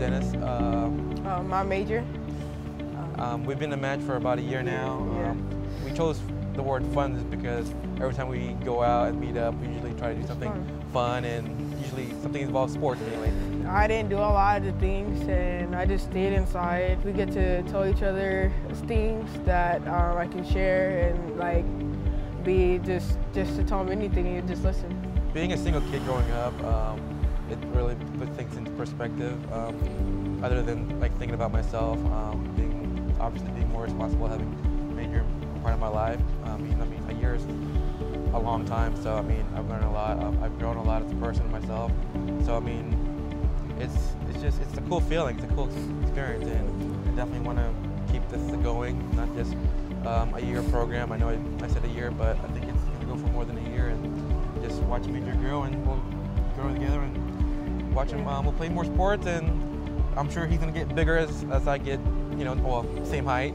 Dennis. Uh, uh, my Major. Um, we've been a match for about a year now. Yeah. Um, we chose the word fun is because every time we go out and meet up, we usually try to do something fun. fun and usually something involves sports anyway. I didn't do a lot of the things and I just stayed inside. We get to tell each other things that um, I can share and like be just just to tell them anything and you just listen. Being a single kid growing up, um, it really puts things into perspective. Um, other than like thinking about myself, um, being obviously being more responsible, having a major part of my life. I mean, I mean, a year is a long time, so I mean, I've learned a lot. I've, I've grown a lot as a person myself. So I mean, it's it's just it's a cool feeling. It's a cool experience, and I definitely want to keep this going, not just um, a year program. I know I, I said a year, but I think it's going to go for more than a year, and just watch Major grow, and we'll grow together and watch him. Um, we'll play more sports, and I'm sure he's going to get bigger as as I get, you know, well, same height.